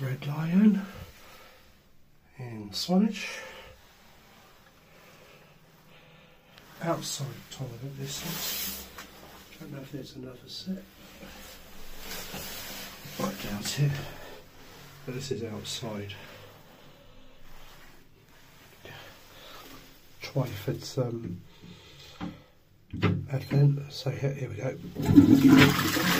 Red Lion in Swanage. Outside toilet this is. Don't know if there's another set. I doubt it. But this is outside. Twyford's um, advent. So here, here we go.